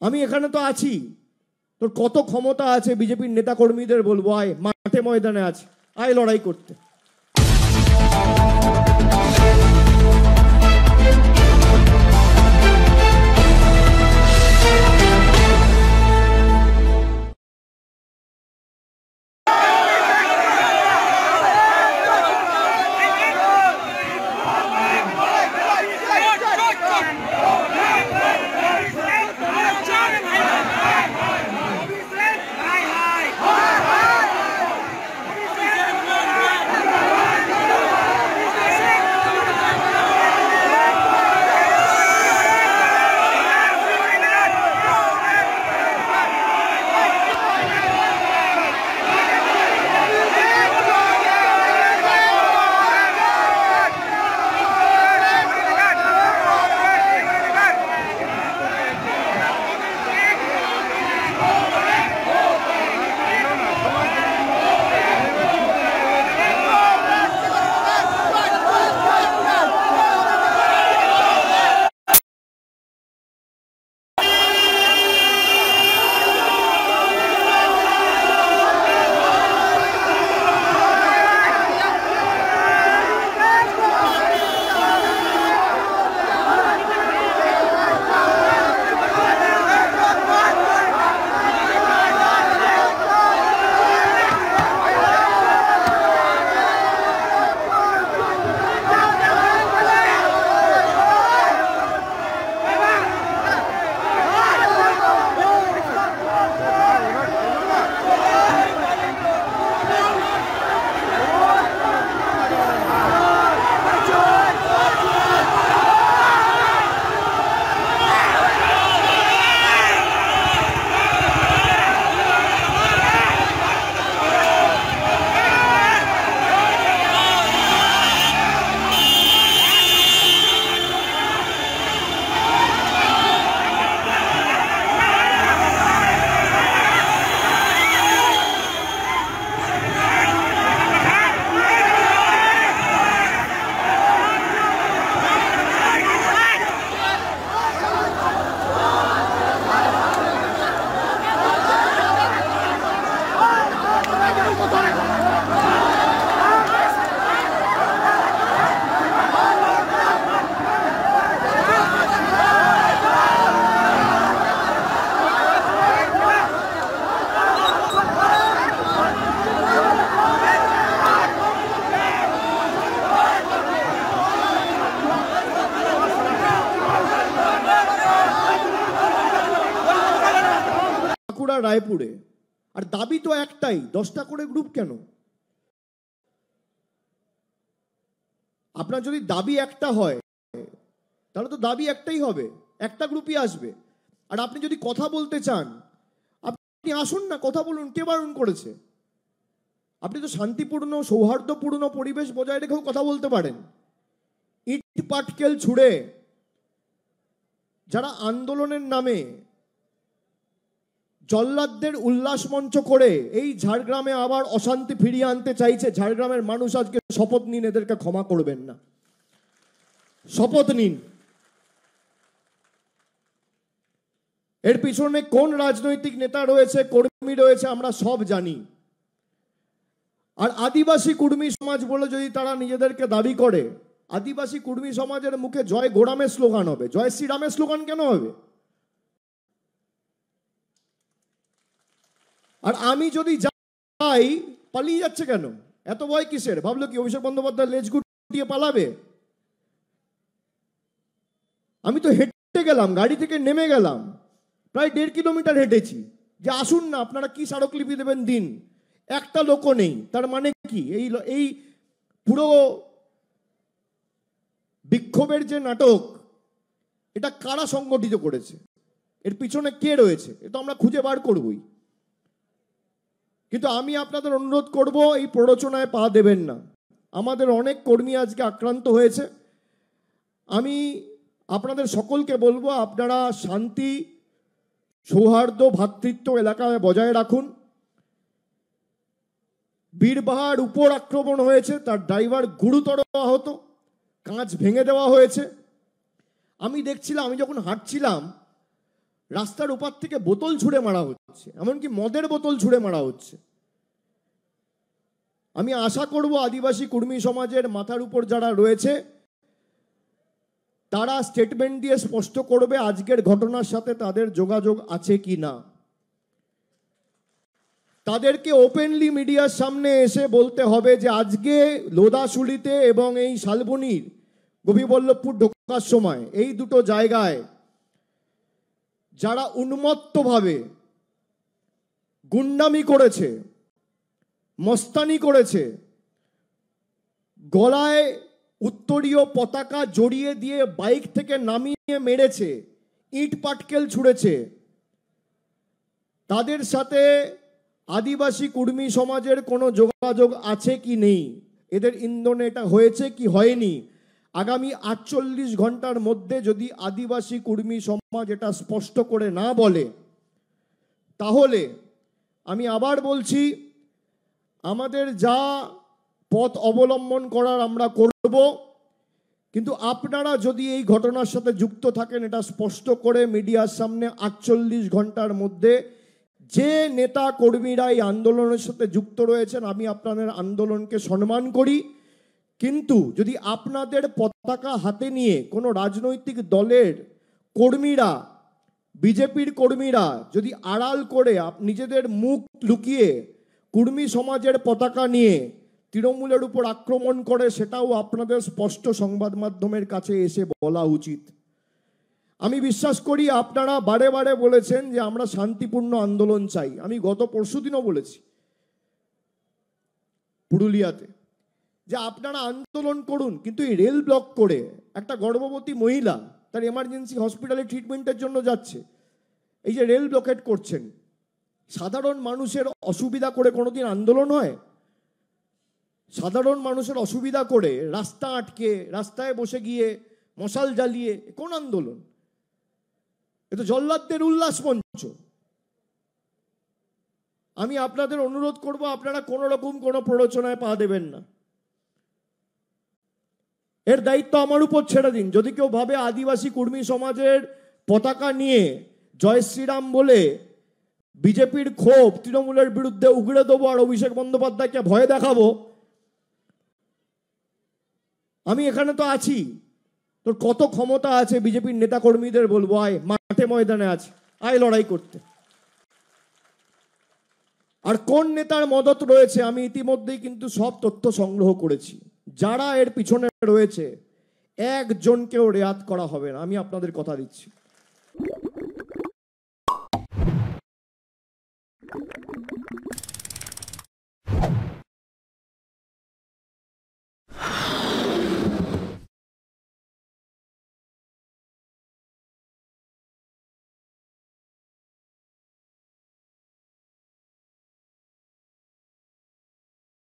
আমি এখানে তো আছি। তোর কত ক্ষমতা আছে বিজেপির নেতাকর্মীদের বলব? আয়, মাঠে ময়দানে আছে। আয়, লড়াই করতে। রায়পুরে আর দাবি তো একটাই, দশটা করে গ্রুপ কেন? আপনার যদি দাবি একটা হয়, তাহলে তো দাবি একটাই হবে, একটা গ্রুপই আসবে। আর আপনি যদি কথা বলতে চান, আপনি আসুন না, কথা বলুন, কে বারণ করেছে? আপনি তো শান্তিপূর্ণ, সৌহার্দ্যপূর্ণ পরিবেশ বজায় রেখেও কথা বলতে পারেন। ইট, পাটকেল ছুড়ে যারা আন্দোলনের নামে জল্লাদদের উল্লাস মঞ্চ করে এই ঝাড়গ্রামে আবার অশান্তি ফিরিয়ে আনতে চাইছে ঝাড়গ্রামের মানুষ আজকে শপথ নিন, এদেরকে ক্ষমা করবেন না। শপথ নিন। এর পিছনে কোন রাজনৈতিক নেতা রয়েছে, কর্মী রয়েছে, আমরা সব জানি। আর আদিবাসী কুর্মী সমাজ বলে যদি তারা নিজেদেরকে দাবি করে, আদিবাসী কুর্মী সমাজের মুখে জয় গোড়ামের স্লোগান হবে। জয় শ্রীরামের স্লোগান কেন হবে? আর আমি যদি যাই, পালিয়ে যাচ্ছে কেন? এত ভয় কিসের? ভাবলো কি অভিষেক বন্দ্যোপাধ্যায় লেজ গুটিয়ে পালাবে? আমি তো হেঁটে গেলাম, গাড়ি থেকে নেমে গেলাম, প্রায় দেড় কিলোমিটার হেঁটেছি। যে আসুন না, আপনারা কি স্মারকলিপি দেবেন দিন? একটা লোকও নেই, তার মানে কি? এই এই পুরো বিক্ষোভের যে নাটক, এটা কারা সংগঠিত করেছে? এর পিছনে কে রয়েছে? এ তো আমরা খুঁজে বার করবই। কিন্তু আমি আপনাদের অনুরোধ করব, এই প্ররোচনায় পা দেবেন না। আমাদের অনেক কর্মী আজকে আক্রান্ত হয়েছে। আমি আপনাদের সকলকে বলব, আপনারা শান্তি, সৌহার্দ্য ভ্রাতৃত্ব এলাকায় বজায় রাখুন। বীরবাহার উপর আক্রমণ হয়েছে, তার ড্রাইভার গুরুতর আহত, কাঁচ ভেঙে দেওয়া হয়েছে। আমি দেখছিলাম, আমি যখন হাঁটছিলাম রাস্তার ওপার থেকে বোতল ছুঁড়ে মারা হচ্ছে, এমনকি মদের বোতল ছুঁড়ে মারা হচ্ছে। আমি আশা করব আদিবাসী কর্মী সমাজের মাথার উপর যারা রয়েছে, তারা স্টেটমেন্ট দিয়ে স্পষ্ট করবে আজকের ঘটনার সাথে তাদের যোগাযোগ আছে কি না। তাদেরকে ওপেনলি মিডিয়ার সামনে এসে বলতে হবে যে আজকে লোদাশুলিতে এবং এই শালবনির, গোপীবল্লভপুর ঢোকার সময়, এই দুটো জায়গায় যারা উন্মত্তভাবে গুন্ডামি করেছে, মস্তানি করেছে, গলায় উত্তরীয় পতাকা জড়িয়ে দিয়ে বাইক থেকে নামিয়ে মেরেছে, ইট পাটকেল ছুঁড়েছে, তাদের সাথে আদিবাসী কুর্মী সমাজের কোনো যোগাযোগ আছে কি নেই? এদের ইন্ধনে এটা হয়েছে কি হয়নি? আগামী আটচল্লিশ ঘণ্টার মধ্যে যদি আদিবাসী কুর্মী সমাজ এটা স্পষ্ট করে না বলে, তাহলে আমি আবার বলছি, আমাদের যা পথ অবলম্বন করার আমরা করব, কিন্তু আপনারা যদি এই ঘটনার সাথে যুক্ত থাকেন, এটা স্পষ্ট করে মিডিয়ার সামনে আটচল্লিশ ঘণ্টার মধ্যে যে নেতা কর্মীরা এই আন্দোলনের সাথে যুক্ত রয়েছেন, আমি আপনাদের আন্দোলনকে সম্মান করি। কিন্তু যদি আপনাদের পতাকা হাতে নিয়ে কোনো রাজনৈতিক দলের কর্মীরা, বিজেপির কর্মীরা যদি আড়াল করে নিজেদের মুখ লুকিয়ে কুর্মী সমাজের পতাকা নিয়ে তৃণমূলের উপর আক্রমণ করে, সেটাও আপনাদের স্পষ্ট সংবাদ মাধ্যমের কাছে এসে বলা উচিত। আমি বিশ্বাস করি আপনারা বারে বারে বলেছেন যে আমরা শান্তিপূর্ণ আন্দোলন চাই। আমি গত পরশুদিনও বলেছি। পুরুলিয়াতে। যে আপনারা আন্দোলন করুন, কিন্তু এই রেল ব্লক করে একটা গর্ভবতী মহিলা তার এমার্জেন্সি হসপিটালে ট্রিটমেন্টের জন্য যাচ্ছে। এই যে রেল ব্লকেট করছেন, সাধারণ মানুষের অসুবিধা করে কোনোদিন আন্দোলন হয়? সাধারণ মানুষের অসুবিধা করে রাস্তা আটকে, রাস্তায় বসে গিয়ে মশাল জ্বালিয়ে কোন আন্দোলন? এ তো জল্লাদদের উল্লাস মঞ্চ। আমি আপনাদের অনুরোধ করব, আপনারা কোনো রকম কোনো প্ররোচনায় পা দেবেন না। এর দায়িত্ব আমার উপর ছেড়ে দিন। যদি কেউ ভাবে আদিবাসী কর্মী সমাজের পতাকা নিয়ে জয় শ্রীরাম বলে বিজেপির ক্ষোভ তৃণমূলের বিরুদ্ধে উগড়ে দেবো আর অভিষেক বন্দ্যোপাধ্যায়কে ভয় দেখাবো, আমি এখানে তো আছি। তোর কত ক্ষমতা আছে বিজেপির নেতা কর্মীদের বলব? আয়, মাঠে ময়দানে আছে। আয় লড়াই করতে। আর কোন নেতার মদত রয়েছে? আমি ইতিমধ্যেই কিন্তু সব তথ্য সংগ্রহ করেছি। যারা এর পিছনে রয়েছে একজনকেও রেয়াত করা হবে না। আমি আপনাদের কথা দিচ্ছি।